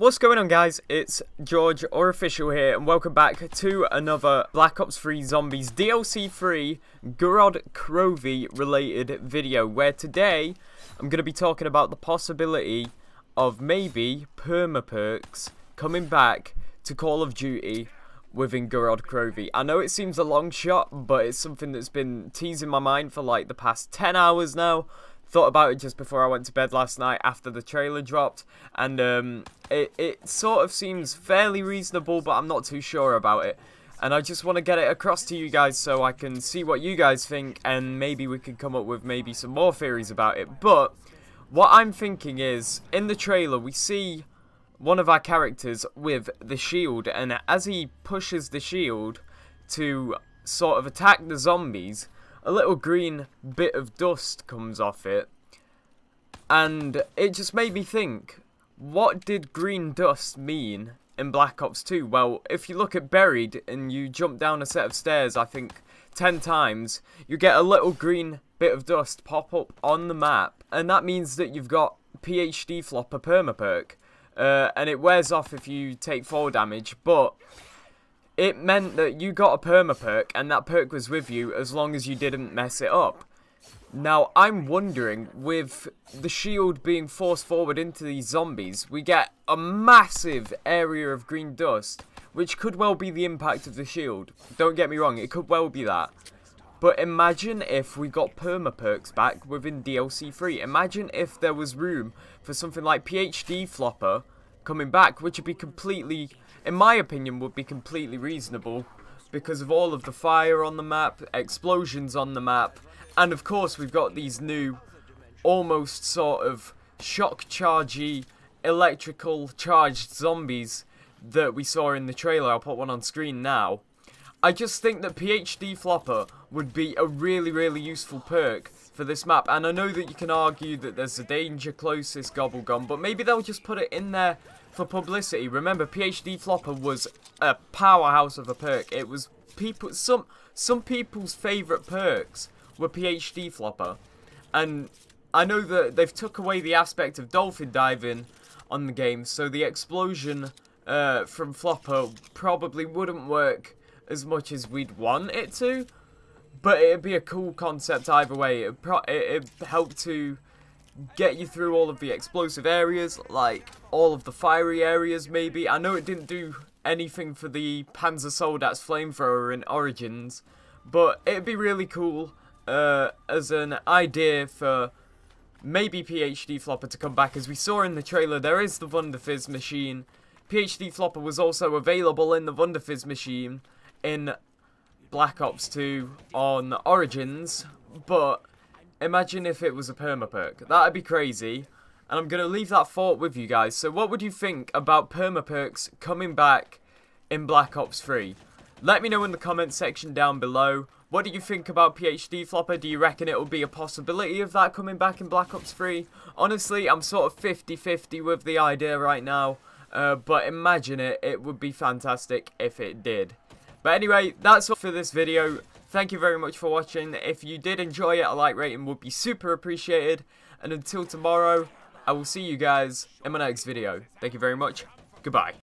What's going on guys, it's George or Offisheel here and welcome back to another Black Ops 3 Zombies DLC 3 Gorod Krovi related video where today I'm going to be talking about the possibility of maybe perma perks coming back to Call of Duty within Gorod Krovi. I know it seems a long shot but it's something that's been teasing my mind for like the past 10 hours now thought about it just before I went to bed last night after the trailer dropped, and um, it, it sort of seems fairly reasonable, but I'm not too sure about it. And I just want to get it across to you guys so I can see what you guys think, and maybe we can come up with maybe some more theories about it. But what I'm thinking is, in the trailer, we see one of our characters with the shield, and as he pushes the shield to sort of attack the zombies, a little green bit of dust comes off it. And it just made me think, what did green dust mean in Black Ops 2? Well, if you look at Buried and you jump down a set of stairs, I think 10 times, you get a little green bit of dust pop up on the map. And that means that you've got PhD Flopper Permaperk. Uh, and it wears off if you take fall damage, but it meant that you got a perma perk and that perk was with you as long as you didn't mess it up. Now, I'm wondering, with the shield being forced forward into these zombies, we get a massive area of green dust, which could well be the impact of the shield. Don't get me wrong, it could well be that. But imagine if we got perma perks back within DLC 3. Imagine if there was room for something like PhD Flopper coming back, which would be completely in my opinion, would be completely reasonable because of all of the fire on the map, explosions on the map, and of course we've got these new, almost sort of shock chargey, electrical charged zombies that we saw in the trailer. I'll put one on screen now. I just think that PhD Flopper would be a really, really useful perk for this map. And I know that you can argue that there's a danger closest gobble gum, but maybe they'll just put it in there for publicity. Remember, PhD Flopper was a powerhouse of a perk. It was people some some people's favourite perks were PhD Flopper, and I know that they've took away the aspect of dolphin diving on the game, so the explosion uh, from Flopper probably wouldn't work as much as we'd want it to. But it'd be a cool concept either way. It'd, it'd help to get you through all of the explosive areas, like all of the fiery areas maybe. I know it didn't do anything for the Panzer Soldat's flamethrower in Origins, but it'd be really cool uh, as an idea for maybe PhD Flopper to come back. As we saw in the trailer, there is the Wunderfizz machine. PhD Flopper was also available in the Wunderfizz machine in Black Ops 2 on Origins, but Imagine if it was a perma perk. That'd be crazy. And I'm going to leave that thought with you guys. So what would you think about perma perks coming back in Black Ops 3? Let me know in the comment section down below. What do you think about PhD Flopper? Do you reckon it will be a possibility of that coming back in Black Ops 3? Honestly, I'm sort of 50-50 with the idea right now. Uh, but imagine it, it would be fantastic if it did. But anyway, that's all for this video. Thank you very much for watching. If you did enjoy it, a like rating would be super appreciated. And until tomorrow, I will see you guys in my next video. Thank you very much. Goodbye.